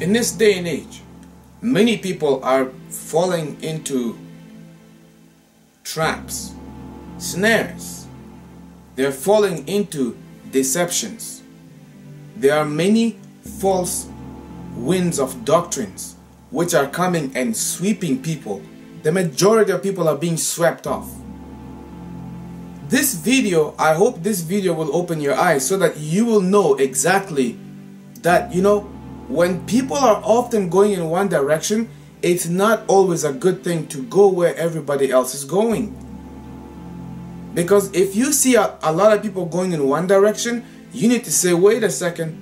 in this day and age, many people are falling into traps, snares. They're falling into deceptions. There are many false winds of doctrines which are coming and sweeping people. The majority of people are being swept off. This video, I hope this video will open your eyes so that you will know exactly that, you know, when people are often going in one direction, it's not always a good thing to go where everybody else is going. Because if you see a, a lot of people going in one direction, you need to say, wait a second,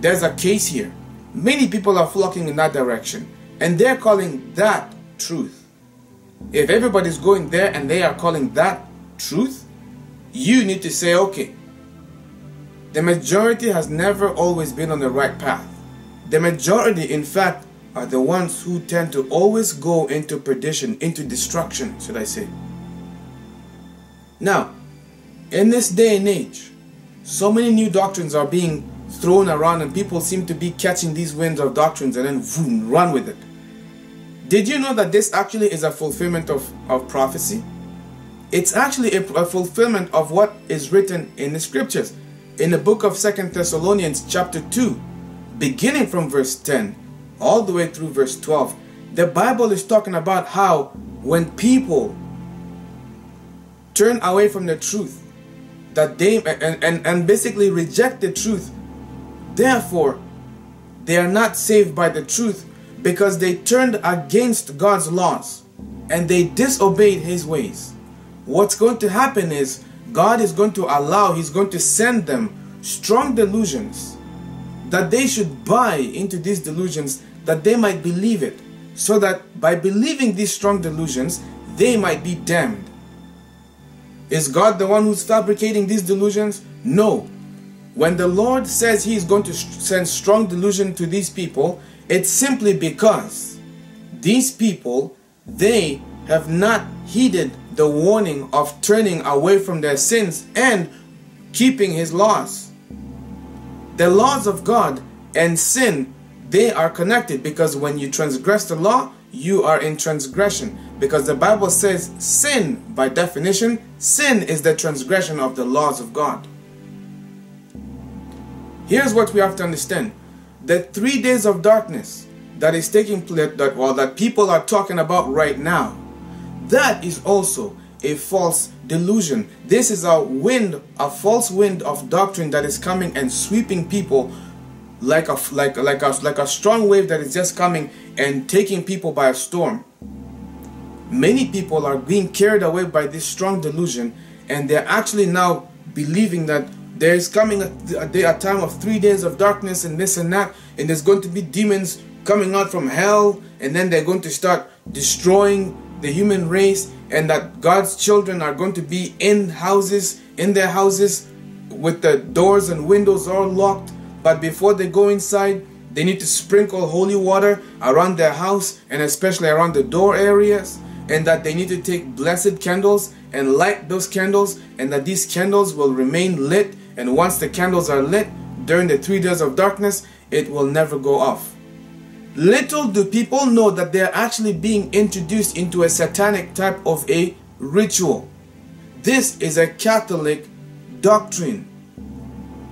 there's a case here. Many people are flocking in that direction, and they're calling that truth. If everybody's going there and they are calling that truth, you need to say, okay, the majority has never always been on the right path. The majority, in fact, are the ones who tend to always go into perdition, into destruction, should I say. Now, in this day and age, so many new doctrines are being thrown around and people seem to be catching these winds of doctrines and then run with it. Did you know that this actually is a fulfillment of, of prophecy? It's actually a, a fulfillment of what is written in the scriptures. In the book of Second Thessalonians chapter 2, beginning from verse 10 all the way through verse 12, the Bible is talking about how when people turn away from the truth, that they and, and, and basically reject the truth, therefore they are not saved by the truth because they turned against God's laws and they disobeyed his ways. What's going to happen is God is going to allow, he's going to send them strong delusions that they should buy into these delusions that they might believe it so that by believing these strong delusions they might be damned. Is God the one who's fabricating these delusions? No. When the Lord says he is going to send strong delusion to these people, it's simply because these people, they have not heeded the warning of turning away from their sins and keeping his laws. The laws of God and sin, they are connected because when you transgress the law, you are in transgression. Because the Bible says sin, by definition, sin is the transgression of the laws of God. Here's what we have to understand the three days of darkness that is taking place that well that people are talking about right now that is also a false delusion. This is a wind a false wind of doctrine that is coming and sweeping people like a like like a like a strong wave that is just coming and taking people by a storm. Many people are being carried away by this strong delusion and they're actually now believing that there is coming a, a, day, a time of three days of darkness and this and that, and there's going to be demons coming out from hell, and then they're going to start destroying the human race, and that God's children are going to be in houses, in their houses, with the doors and windows all locked. But before they go inside, they need to sprinkle holy water around their house and especially around the door areas, and that they need to take blessed candles and light those candles, and that these candles will remain lit and once the candles are lit during the three days of darkness, it will never go off. Little do people know that they're actually being introduced into a satanic type of a ritual. This is a Catholic doctrine.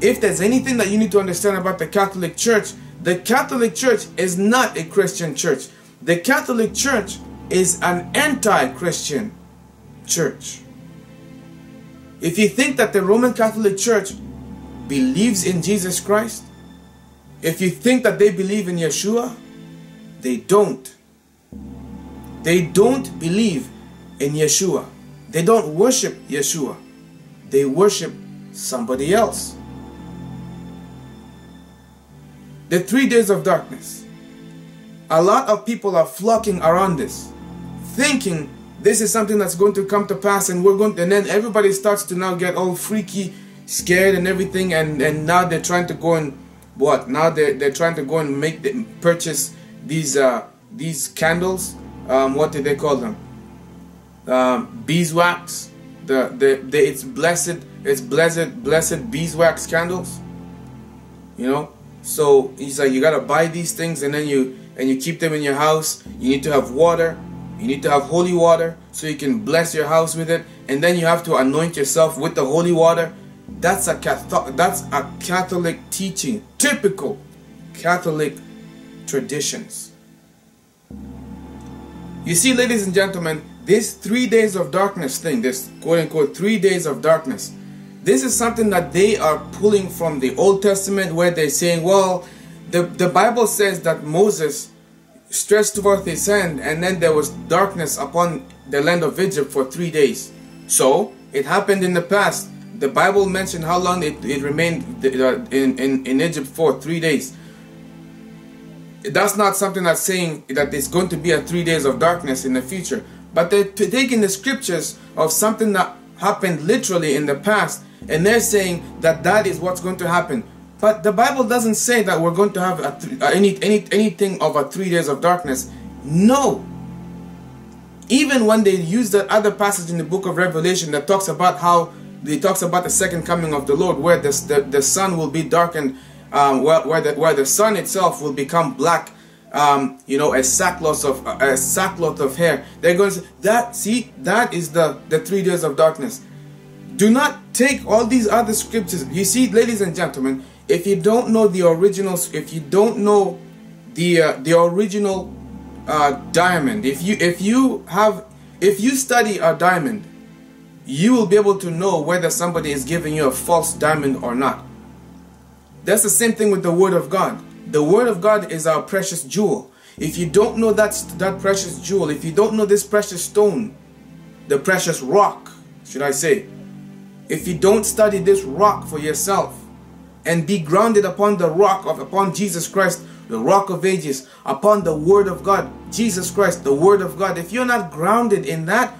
If there's anything that you need to understand about the Catholic Church, the Catholic Church is not a Christian church. The Catholic Church is an anti Christian church. If you think that the Roman Catholic Church believes in Jesus Christ, if you think that they believe in Yeshua, they don't. They don't believe in Yeshua. They don't worship Yeshua. They worship somebody else. The three days of darkness. A lot of people are flocking around this, thinking this is something that's going to come to pass and we're going to, and then everybody starts to now get all freaky scared and everything and and now they're trying to go and what now they're, they're trying to go and make the purchase these uh these candles um what do they call them um beeswax the the, the it's blessed it's blessed blessed beeswax candles you know So he's like, you gotta buy these things and then you and you keep them in your house. You need to have water. You need to have holy water so you can bless your house with it. And then you have to anoint yourself with the holy water. That's a Catholic, that's a Catholic teaching, typical Catholic traditions. You see, ladies and gentlemen, this three days of darkness thing, this quote unquote three days of darkness, this is something that they are pulling from the Old Testament where they're saying, well, the, the Bible says that Moses stretched forth his hand and then there was darkness upon the land of Egypt for three days. So, it happened in the past. The Bible mentioned how long it, it remained in, in, in Egypt for three days. That's not something that's saying that it's going to be a three days of darkness in the future. But they're taking the scriptures of something that happened literally in the past and they're saying that that is what's going to happen. But the Bible doesn't say that we're going to have any, any, anything of a three days of darkness. No. Even when they use that other passage in the book of Revelation that talks about how he talks about the second coming of the Lord, where the, the, the sun will be darkened, um, where, where, the, where the sun itself will become black, um, you know, a sackcloth of a sackcloth of hair. They're going to say, that. See, that is the the three days of darkness. Do not take all these other scriptures. You see, ladies and gentlemen, if you don't know the originals, if you don't know the uh, the original uh, diamond, if you if you have if you study a diamond, you will be able to know whether somebody is giving you a false diamond or not. That's the same thing with the Word of God. The Word of God is our precious jewel. If you don't know that, that precious jewel, if you don't know this precious stone, the precious rock, should I say, if you don't study this rock for yourself and be grounded upon the rock of upon Jesus Christ, the rock of ages, upon the word of God, Jesus Christ, the word of God, if you're not grounded in that,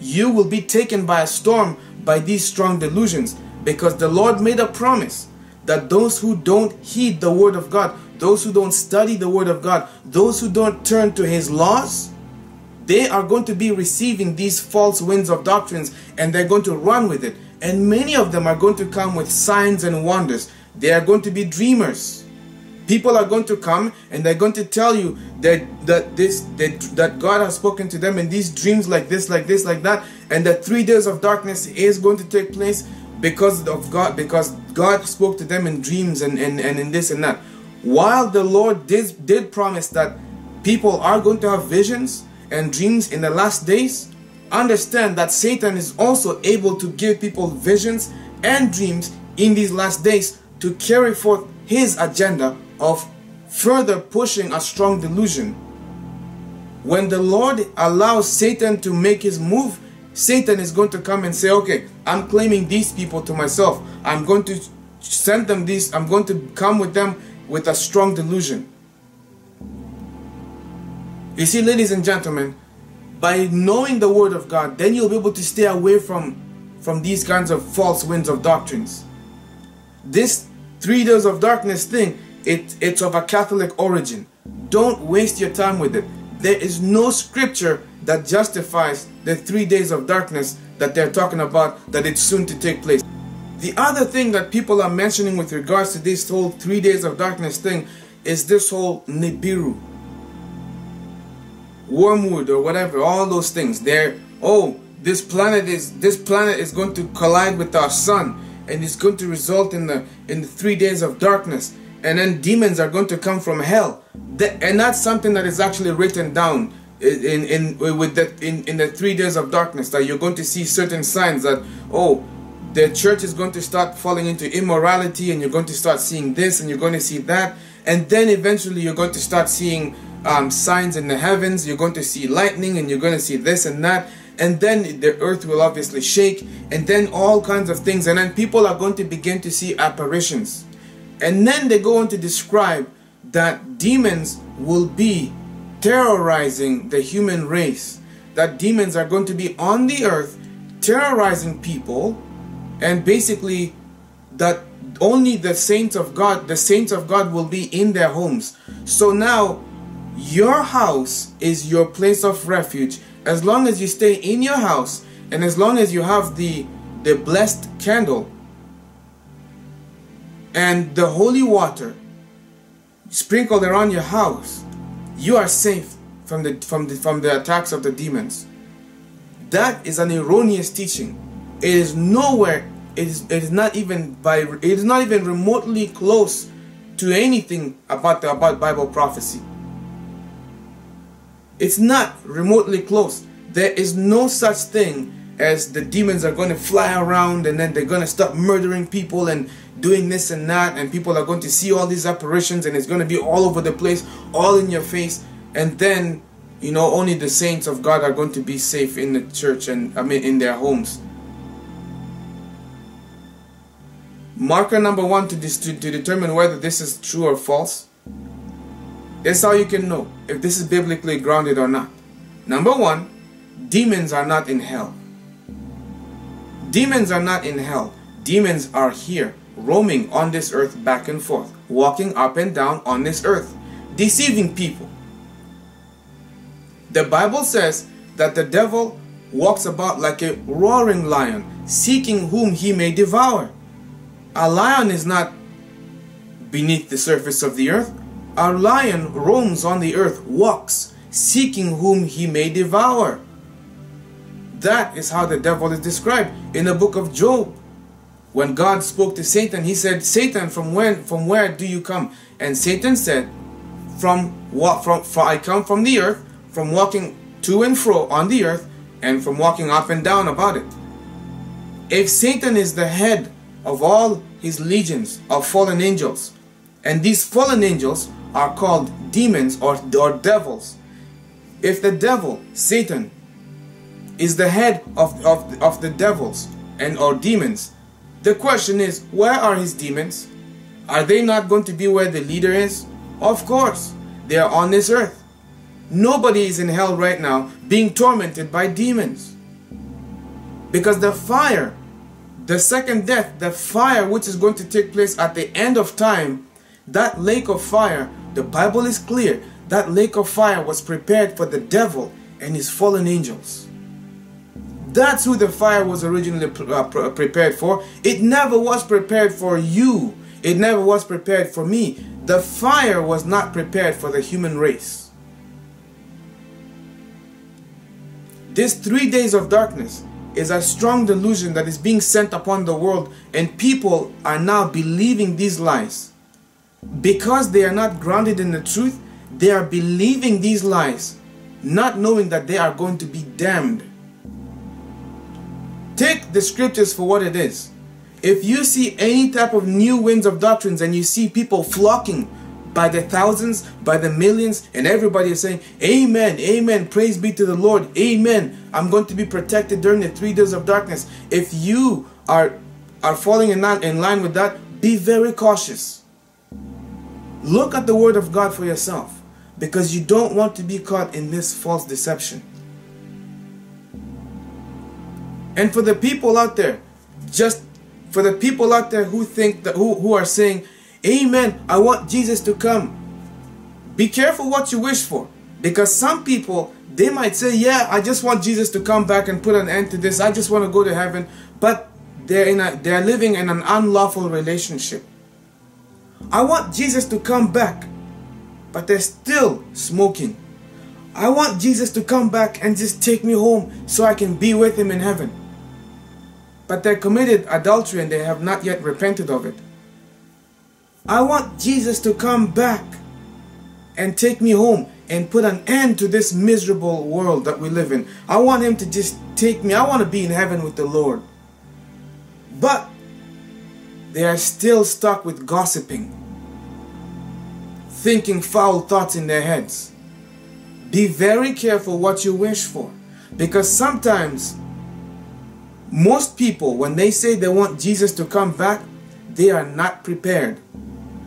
you will be taken by a storm by these strong delusions because the Lord made a promise that those who don't heed the word of God, those who don't study the word of God, those who don't turn to his laws, they are going to be receiving these false winds of doctrines and they're going to run with it. And many of them are going to come with signs and wonders. They are going to be dreamers. People are going to come and they're going to tell you that that this that, that God has spoken to them in these dreams like this, like this, like that, and that three days of darkness is going to take place because of God, because God spoke to them in dreams and, and, and in this and that. While the Lord did, did promise that people are going to have visions and dreams in the last days, understand that Satan is also able to give people visions and dreams in these last days to carry forth his agenda of further pushing a strong delusion. When the Lord allows Satan to make his move, Satan is going to come and say, okay, I'm claiming these people to myself. I'm going to send them these, I'm going to come with them with a strong delusion. You see, ladies and gentlemen, by knowing the word of God, then you'll be able to stay away from, from these kinds of false winds of doctrines. This three days of darkness thing, it, it's of a Catholic origin. Don't waste your time with it. There is no scripture that justifies the three days of darkness that they're talking about that it's soon to take place. The other thing that people are mentioning with regards to this whole three days of darkness thing is this whole Nibiru wormwood or whatever, all those things. They're oh, this planet is this planet is going to collide with our sun and it's going to result in the in the three days of darkness and then demons are going to come from hell and that's something that is actually written down in in with the in, in the three days of darkness that you're going to see certain signs that oh the church is going to start falling into immorality and you're going to start seeing this and you're going to see that and then eventually you're going to start seeing um, signs in the heavens. You're going to see lightning and you're going to see this and that. And then the earth will obviously shake and then all kinds of things. And then people are going to begin to see apparitions. And then they go on to describe that demons will be terrorizing the human race. That demons are going to be on the earth terrorizing people and basically that only the saints of God, the saints of God will be in their homes. So now your house is your place of refuge. As long as you stay in your house and as long as you have the, the blessed candle and the holy water sprinkled around your house, you are safe from the from the from the attacks of the demons. That is an erroneous teaching. It is nowhere. It is it is not even by it is not even remotely close to anything about the about Bible prophecy. It's not remotely close. There is no such thing as the demons are going to fly around and then they're going to start murdering people and doing this and that and people are going to see all these apparitions and it's going to be all over the place all in your face. And then you know only the saints of God are going to be safe in the church and I mean in their homes. Marker number one to, to, to determine whether this is true or false that's how you can know if this is biblically grounded or not. Number one demons are not in hell Demons are not in hell. Demons are here, roaming on this earth back and forth, walking up and down on this earth, deceiving people. The Bible says that the devil walks about like a roaring lion, seeking whom he may devour. A lion is not beneath the surface of the earth. A lion roams on the earth, walks, seeking whom he may devour. That is how the devil is described in the book of Job. When God spoke to Satan, he said, Satan, from when from where do you come? And Satan said, From what from, from I come from the earth, from walking to and fro on the earth, and from walking up and down about it. If Satan is the head of all his legions of fallen angels, and these fallen angels are called demons or, or devils, if the devil, Satan, is the head of, of, of the devils and or demons. The question is, where are his demons? Are they not going to be where the leader is? Of course, they are on this earth. Nobody is in hell right now being tormented by demons. Because the fire, the second death, the fire which is going to take place at the end of time, that lake of fire, the Bible is clear, that lake of fire was prepared for the devil and his fallen angels. That's who the fire was originally uh, prepared for. It never was prepared for you. It never was prepared for me. The fire was not prepared for the human race. This three days of darkness is a strong delusion that is being sent upon the world, and people are now believing these lies. Because they are not grounded in the truth, they are believing these lies, not knowing that they are going to be damned. Take the scriptures for what it is. If you see any type of new winds of doctrines and you see people flocking by the thousands, by the millions, and everybody is saying, Amen, Amen, praise be to the Lord, Amen. I'm going to be protected during the three days of darkness. If you are are falling in line, in line with that, be very cautious. Look at the word of God for yourself because you don't want to be caught in this false deception. And for the people out there, just for the people out there who think that who, who are saying, Amen, I want Jesus to come. Be careful what you wish for. Because some people, they might say, Yeah, I just want Jesus to come back and put an end to this. I just want to go to heaven. But they're in a they're living in an unlawful relationship. I want Jesus to come back, but they're still smoking. I want Jesus to come back and just take me home so I can be with him in heaven but they committed adultery and they have not yet repented of it. I want Jesus to come back and take me home and put an end to this miserable world that we live in. I want him to just take me. I want to be in heaven with the Lord. But they are still stuck with gossiping, thinking foul thoughts in their heads. Be very careful what you wish for because sometimes most people, when they say they want Jesus to come back, they are not prepared.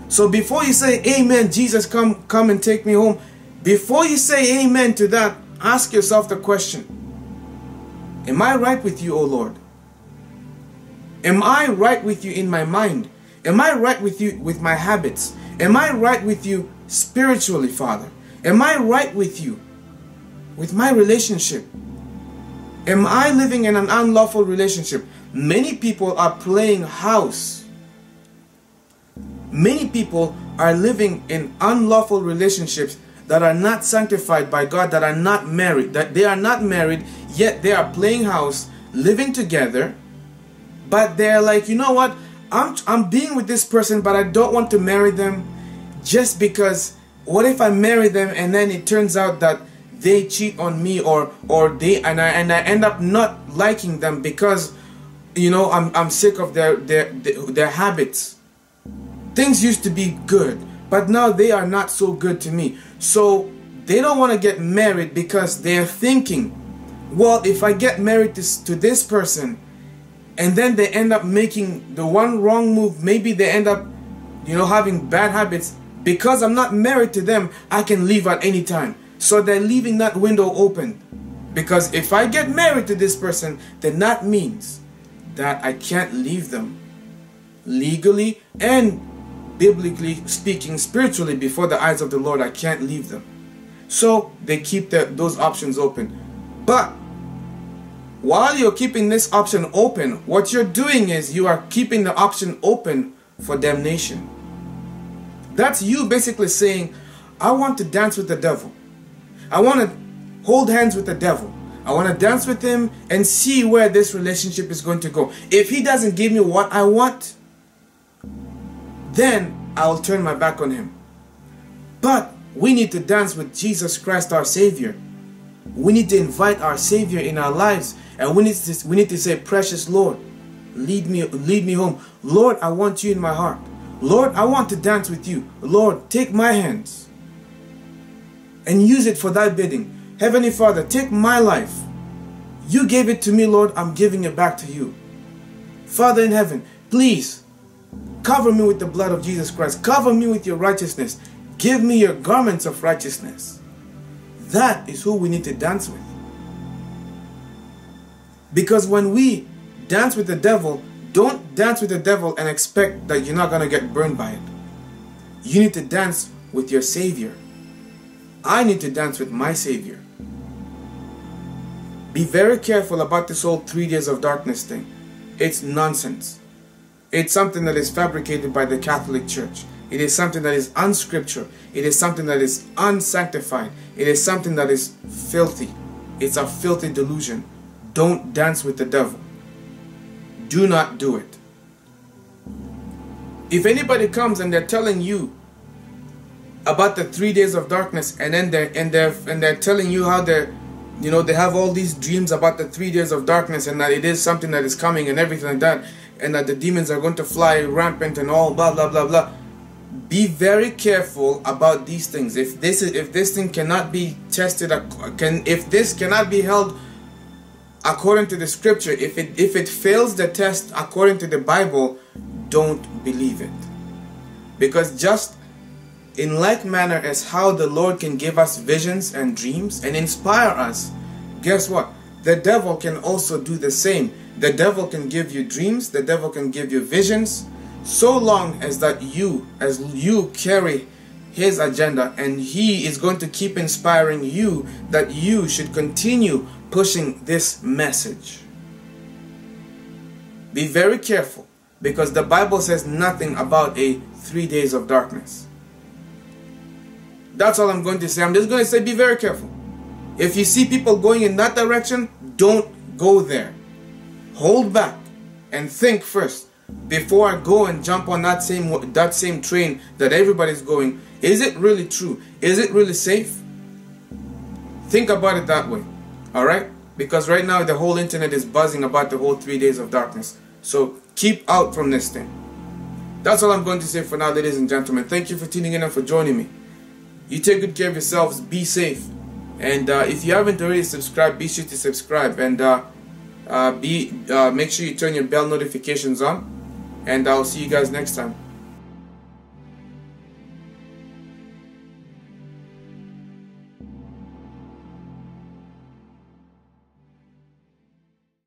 So before you say, Amen, Jesus, come, come and take me home, before you say amen to that, ask yourself the question Am I right with you, O Lord? Am I right with you in my mind? Am I right with you with my habits? Am I right with you spiritually, Father? Am I right with you with my relationship? Am I living in an unlawful relationship? Many people are playing house. Many people are living in unlawful relationships that are not sanctified by God, that are not married, that they are not married, yet they are playing house, living together, but they're like, you know what? I'm I'm being with this person, but I don't want to marry them just because what if I marry them and then it turns out that they cheat on me or or they and I and I end up not liking them because you know I'm I'm sick of their their their, habits. Things used to be good, but now they are not so good to me. So they don't want to get married because they're thinking, well, if I get married to, to this person and then they end up making the one wrong move, maybe they end up, you know, having bad habits. Because I'm not married to them, I can leave at any time. So they're leaving that window open. Because if I get married to this person, then that means that I can't leave them legally and biblically speaking, spiritually, before the eyes of the Lord, I can't leave them. So they keep the, those options open. But while you're keeping this option open, what you're doing is you are keeping the option open for damnation. That's you basically saying, I want to dance with the devil. I want to hold hands with the devil. I want to dance with him and see where this relationship is going to go. If he doesn't give me what I want, then I'll turn my back on him. But we need to dance with Jesus Christ, our Savior. We need to invite our Savior in our lives, and we need to we need to say, "Precious Lord, lead me lead me home. Lord, I want you in my heart. Lord, I want to dance with you. Lord, take my hands and use it for thy bidding. Heavenly Father, take my life. You gave it to me, Lord. I'm giving it back to you. Father in heaven, please Cover me with the blood of Jesus Christ. Cover me with your righteousness. Give me your garments of righteousness. That is who we need to dance with. Because when we dance with the devil, don't dance with the devil and expect that you're not going to get burned by it. You need to dance with your Savior. I need to dance with my Savior. Be very careful about this whole three days of darkness thing. It's nonsense. It's something that is fabricated by the Catholic Church. It is something that is unscriptural. It is something that is unsanctified. It is something that is filthy. It's a filthy delusion. Don't dance with the devil. Do not do it. If anybody comes and they're telling you about the three days of darkness and then they're and they're and they're telling you how they're you know they have all these dreams about the three days of darkness and that it is something that is coming and everything like that and that the demons are going to fly rampant and all blah blah blah blah. Be very careful about these things. If this is if this thing cannot be tested can if this cannot be held according to the scripture if it if it fails the test according to the bible don't believe it. Because just in like manner as how the lord can give us visions and dreams and inspire us. Guess what? The devil can also do the same. The devil can give you dreams, the devil can give you visions, so long as that you, as you carry his agenda and he is going to keep inspiring you that you should continue pushing this message. Be very careful because the Bible says nothing about a three days of darkness. That's all I'm going to say. I'm just going to say be very careful. If you see people going in that direction, don't go there hold back and think first before I go and jump on that same that same train that everybody's going. Is it really true? Is it really safe? Think about it that way. All right? Because right now the whole internet is buzzing about the whole 3 days of darkness. So keep out from this thing. That's all I'm going to say for now, ladies and gentlemen. Thank you for tuning in and for joining me. You take good care of yourselves. Be safe. And uh, if you haven't already subscribed, be sure to subscribe. And uh, uh, be uh, make sure you turn your bell notifications on and I'll see you guys next time